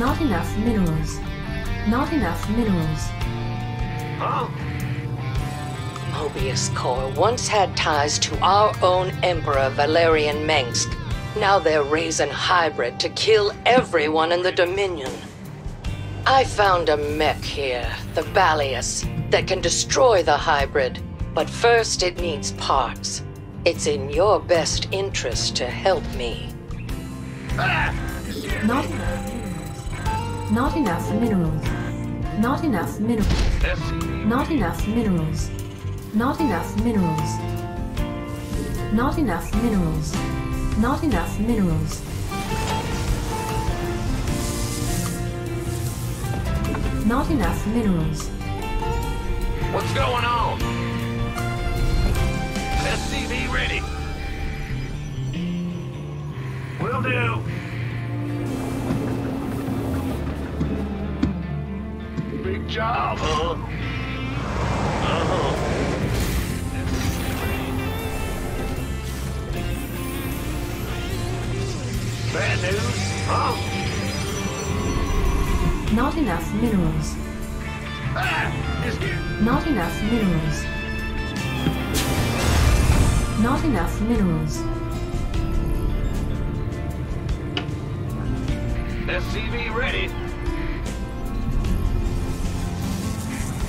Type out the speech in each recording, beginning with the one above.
Not enough minerals. Not enough minerals. Huh? Moebius Corps once had ties to our own Emperor Valerian Mengsk. Now they're raising hybrid to kill everyone in the Dominion. I found a mech here, the Balius, that can destroy the hybrid. But first it needs parts. It's in your best interest to help me. Not enough minerals. Not enough minerals. Not enough minerals. Not enough minerals. Not enough minerals. Not enough minerals. Not enough minerals. Not enough minerals. What's going on? SCV ready. Will do. Job, huh? Bad news, huh? Not enough minerals. Ah! Not enough minerals. Not enough minerals. SCV ready.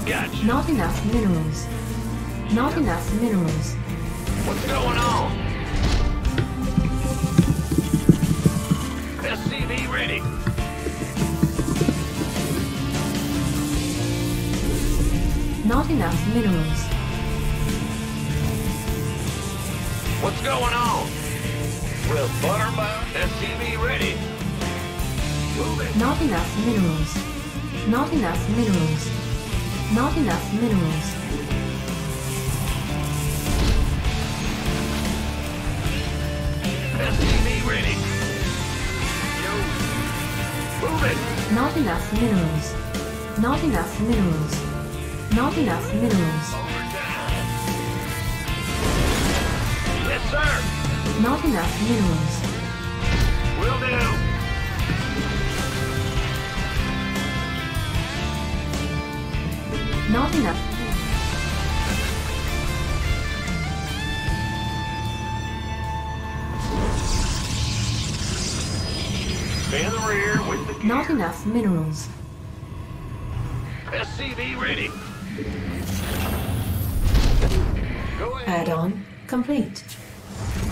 Gotcha. Not enough minerals. Not enough minerals. What's going on? SCV ready. Not enough minerals. What's going on? Well, Buttermouth, SCV ready. Move it. Not enough minerals. Not enough minerals. Not enough minerals. SCV ready. Yo. Move it. Not enough minerals. Not enough minerals. Not enough minerals. Yes, sir. Not enough minerals. Will do. Not enough. Stay in the rear with the gear. Not enough minerals. SCV ready. Add-on complete.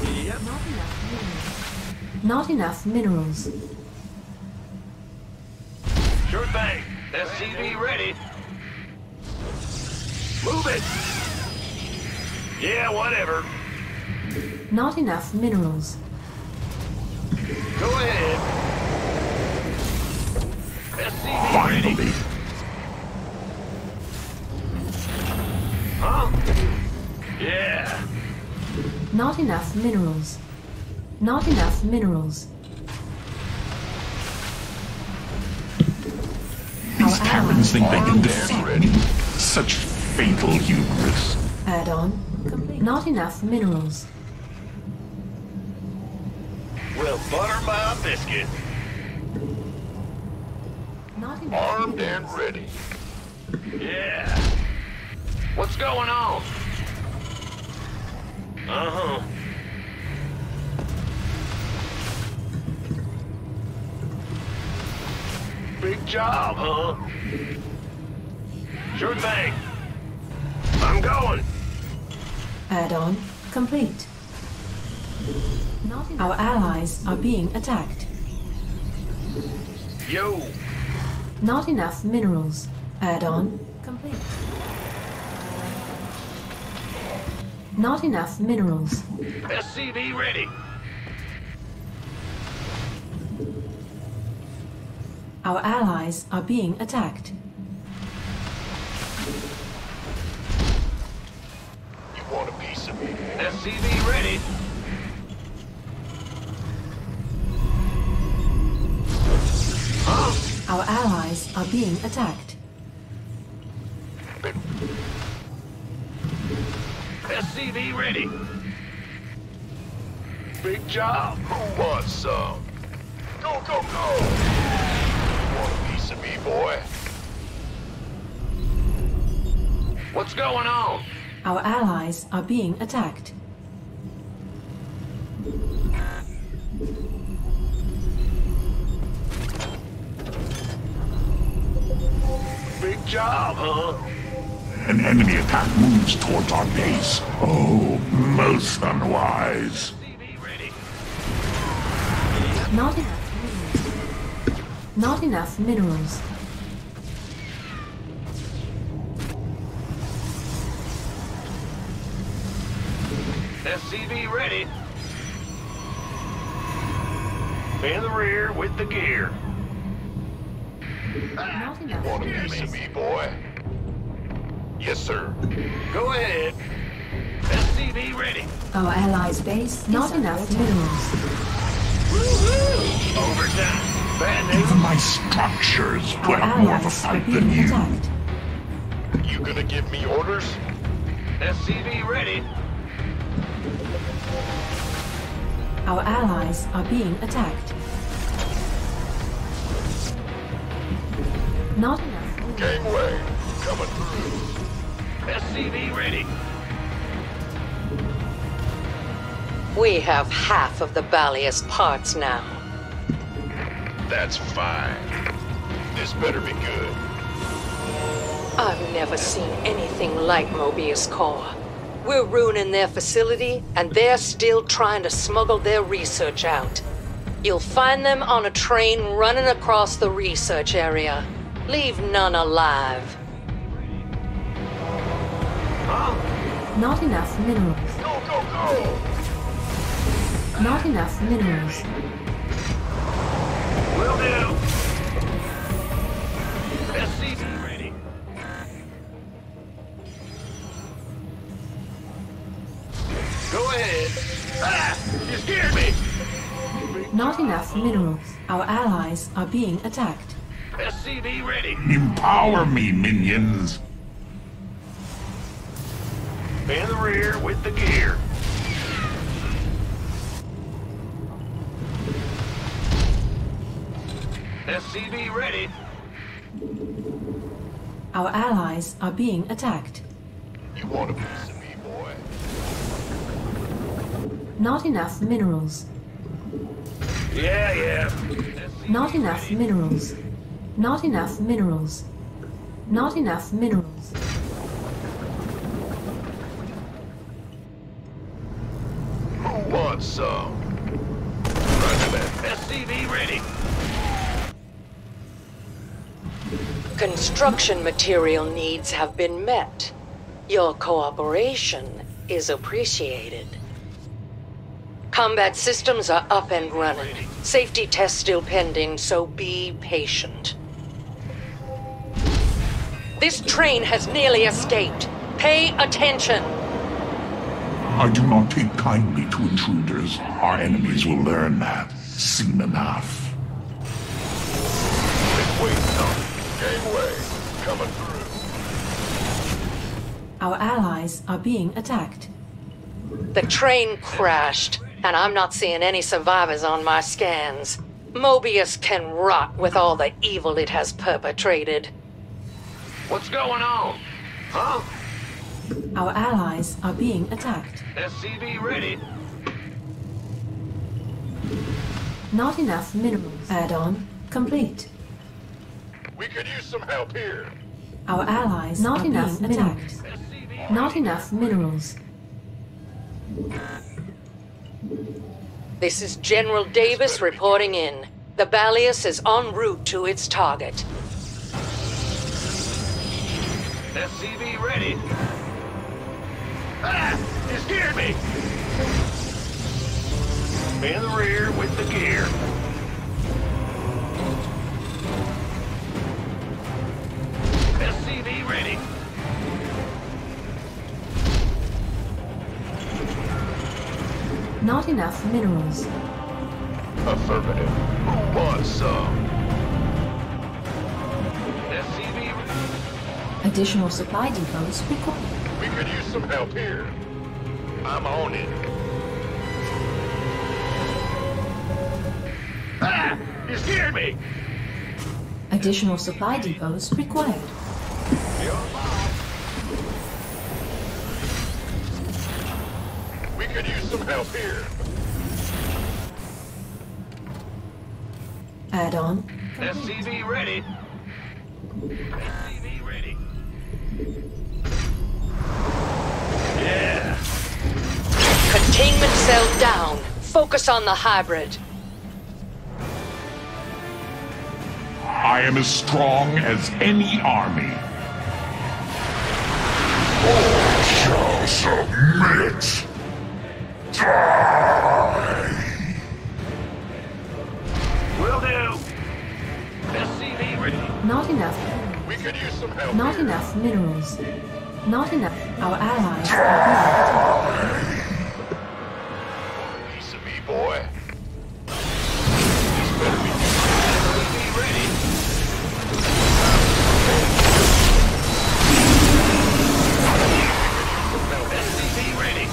Yep. Not enough minerals. Not enough minerals. Sure thing. SCV ready. Move it. Yeah, whatever. Not enough minerals. Go ahead. SCV ready. Finally. Huh? Yeah. Not enough minerals. Not enough minerals. These Our Terrans think they can Armed defeat ready. me. Such fatal hubris. Add-on complete. Not enough minerals. Well, butter my biscuit. Not enough Armed and ready. Yeah. What's going on? Uh-huh. Big job, huh? Sure thing. I'm going. Add-on complete. Our allies are being attacked. Yo. Not enough minerals. Add-on complete. Not enough minerals. SCV ready. Our allies are being attacked. SCV ready. Huh? Our allies are being attacked. SCV ready. Big job. Who wants some? Go, go, go! Want a piece of me, boy? What's going on? Our allies are being attacked. Job, huh? An enemy attack moves towards our base. Oh, most unwise. Not enough minerals. Not enough minerals. SCV ready. In the rear with the gear. Not enough Want a minerals. piece of me, boy? Yes, sir. Go ahead. SCV ready. Our allies' base. Not enough minerals. Woo-hoo! Overtime. Bad news. Even my structures Our put up more of a allies are fight than being you. attacked. You gonna give me orders? SCV ready. Our allies are being attacked. Not enough. Gangway. Coming through. SCV ready. We have half of the Balius parts now. That's fine. This better be good. I've never seen anything like Moebius Corps. We're ruining their facility, and they're still trying to smuggle their research out. You'll find them on a train running across the research area. Leave none alive. Not enough minerals. Go, go, go! Not enough minerals. Will do. SCV ready. Go ahead. Ah! You scared me! Not enough minerals. Our allies are being attacked. SCV ready. Empower me, minions. In the rear with the gear. SCV ready. Our allies are being attacked. You want a piece of me, boy? Not enough minerals. Yeah, yeah. SCV Not enough ready. minerals. Not enough minerals. Not enough minerals. Who wants some? Roger. SCV ready. Construction material needs have been met. Your cooperation is appreciated. Combat systems are up and running. Safety tests still pending, so be patient. This train has nearly escaped. Pay attention. I do not take kindly to intruders. Our enemies will learn that soon enough. Been waiting on. Gangway. Coming through. Our allies are being attacked. The train crashed, and I'm not seeing any survivors on my scans. Moebius can rot with all the evil it has perpetrated. What's going on? Huh? Our allies are being attacked. SCV ready. Not enough minerals. Add-on complete. We could use some help here. Our allies not are enough being attacked. SCV Not enough minerals. This is General Davis reporting in. The Balius is en route to its target. SCV ready. Ah! You scared me! In the rear with the gear. SCV ready. Not enough minerals. Affirmative. Who wants some? Additional supply depots required. We could use some help here. I'm on it. Ah! You scared me! Additional supply depots required. We could use some help here. Add-on. SCV ready. SCV ready. Yeah. Containment cell down. Focus on the hybrid. I am as strong as any army. All shall submit. Die! Will do. SCV ready. Not enough. We could use some help Not here. enough minerals. Not enough. Our allies are Piece of me, boy. This better be SCV ready. SCV ready.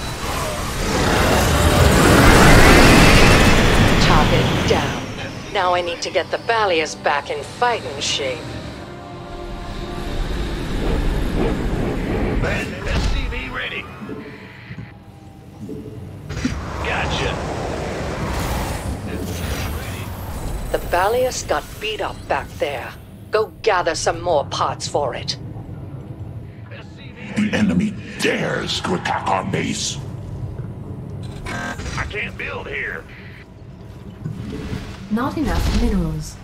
Target down. Now I need to get the Balius back in fighting shape. The Balius got beat up back there. Go gather some more parts for it. The enemy dares to attack our base. I can't build here. Not enough minerals.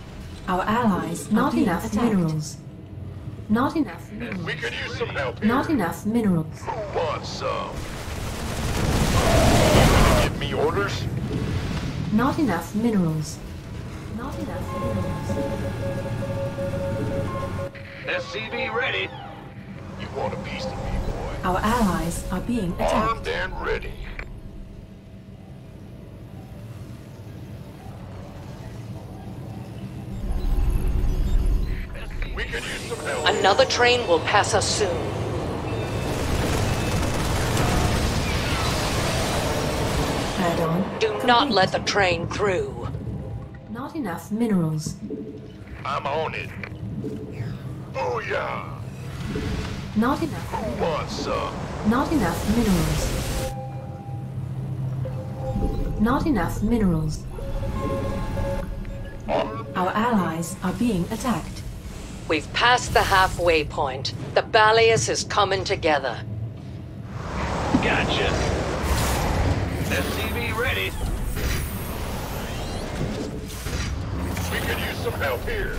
Our allies not enough attacked. minerals. Not enough minerals. We could use some help here. Not enough minerals. Who wants some? Give me orders? Not enough minerals. Not enough minerals. SCV ready. You want a piece of me, boy? Our allies are being attacked. Armed and ready. We could use some help. Another train will pass us soon. Add-on. Do not let the train through. Not enough minerals. I'm on it. Booyah! Not enough. Who wants some? Not enough minerals. Not enough minerals. Our allies are being attacked. We've passed the halfway point. The Balius is coming together. Gotcha. SCV ready. We could use some help here.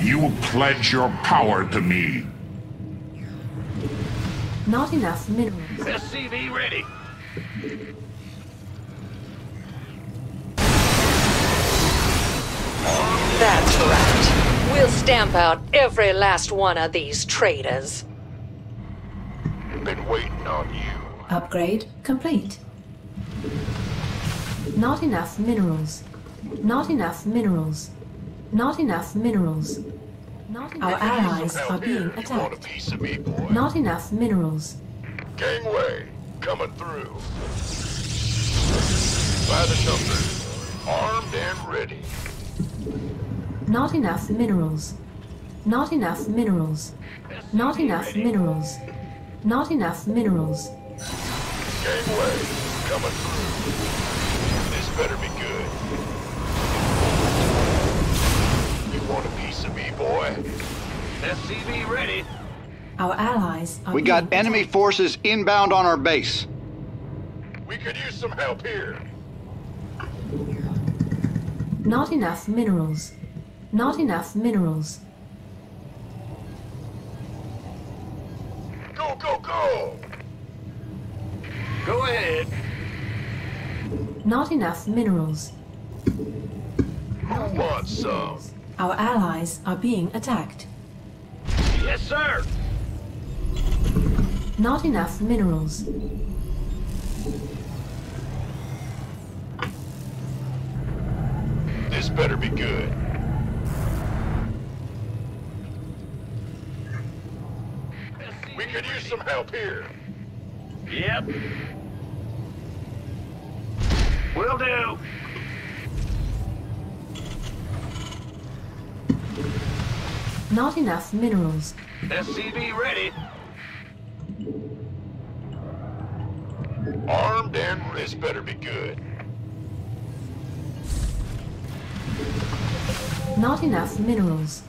You pledge your power to me. Not enough minerals. SCV ready. That's right. We'll stamp out every last one of these traitors. Been waiting on you. Upgrade complete. Not enough minerals. Not enough minerals. Not enough minerals. Not enough. Our allies are help being here. Want a attacked. piece of me, boy? Not enough minerals. Gangway, coming through. By the numbers. Armed and ready. Not enough minerals. Not enough minerals. Not enough minerals. Not enough minerals. Gangway, coming through. This better be SCV ready. Our allies are We got being enemy forces inbound on our base. We could use some help here. Not enough minerals. Not enough minerals. Go, go, go! Go ahead. Not enough minerals. Who wants some? Our allies are being attacked. Yes, sir. Not enough minerals. This better be good. We could use some help here. Yep. Will do. Not enough minerals. SCV ready. Armed and this better be good. Not enough minerals.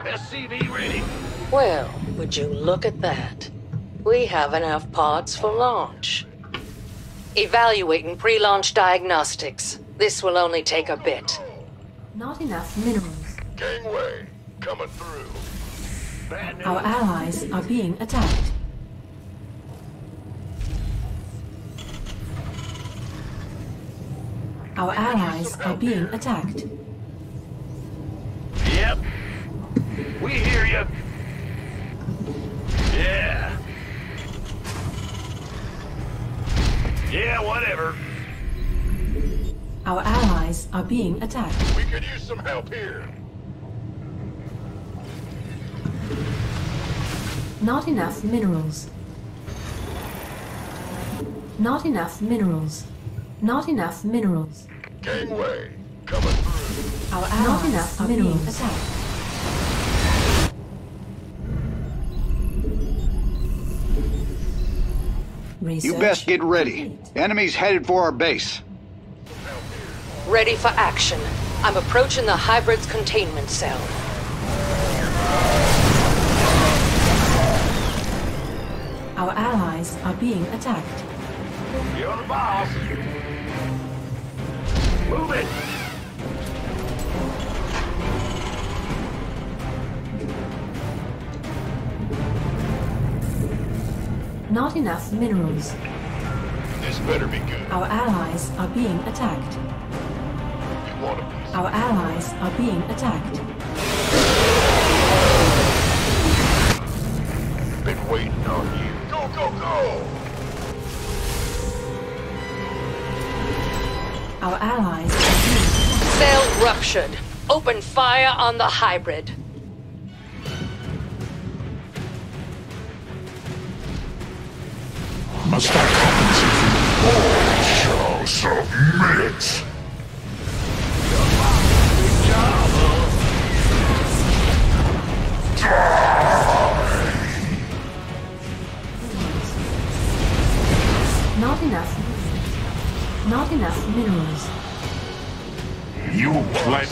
SCV ready. Well, would you look at that? We have enough parts for launch. Evaluating pre-launch diagnostics. This will only take a bit. Not enough minerals. Gangway, coming through. Bad. Our allies are being attacked. Our allies are being attacked. Yep. We hear you. Yeah. Yeah, whatever. Our allies are being attacked. We could use some help here. Not enough minerals. Not enough minerals. Not enough minerals. Gangway, coming through. Our allies enough are minerals. being attacked. Research You best get ready. complete. Enemies headed for our base. Ready for action. I'm approaching the hybrid's containment cell. Our allies are being attacked. You're the boss. Move it. Not enough minerals. This better be good. Our allies are being attacked. You want a piece? Our allies are being attacked. Our allies are being attacked. Cell ruptured. Open fire on the hybrid. Must I compensate you? All shall submit! Not enough. Not enough minerals. You pledge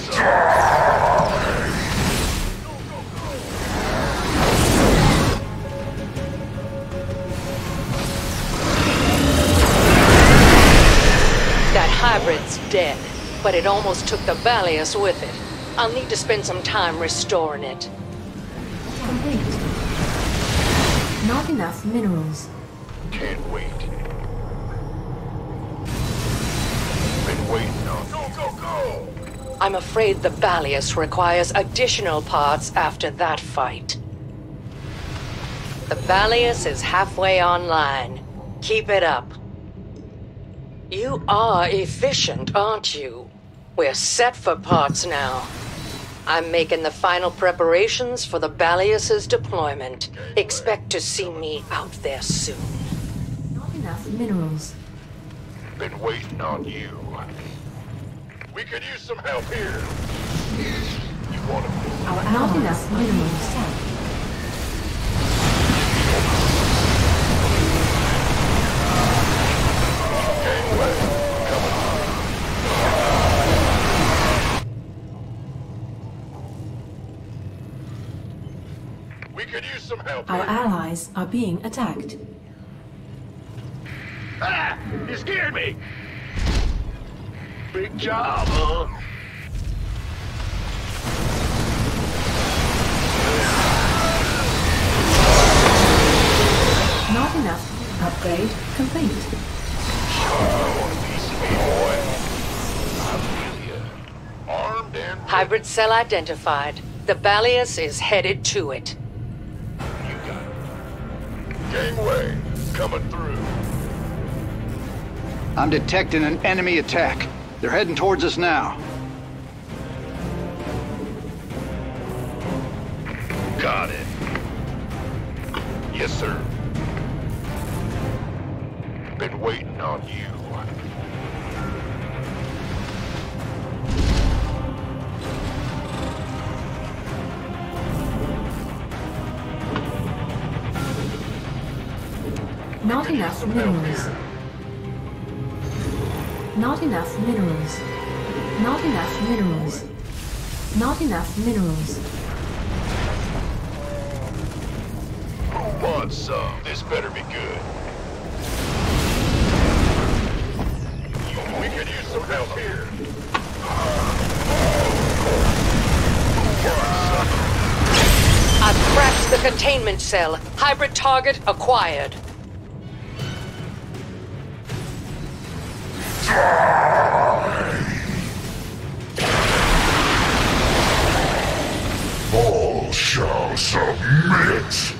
That hybrid's dead, but it almost took the Balius with it. I'll need to spend some time restoring it. Complete. Not enough minerals. Can't wait. I'm afraid the Balius requires additional parts after that fight. The Balius is halfway online. Keep it up. You are efficient, aren't you? We're set for parts now. I'm making the final preparations for the Balius's deployment. Expect to see me out there soon. Not enough minerals. Been waiting on you. We could use some help here. You want a piece? Our Not enough minerals. Gangway, coming. We could use some help Our here. allies are being attacked. Ah! You scared me! Big job, huh? Not enough. Upgrade complete. Piece of me, boy. I'm with you. Armed and Hybrid cell identified. The Balius is headed to it. you got it. Gangway, coming through. I'm detecting an enemy attack. They're heading towards us now. Got it. Yes, sir. been waiting on you. Not enough minerals. Not enough minerals. Not enough minerals. Not enough minerals. Who wants some? This better be good. We could use some help here. I've cracked the containment cell. Hybrid target acquired. All shall submit.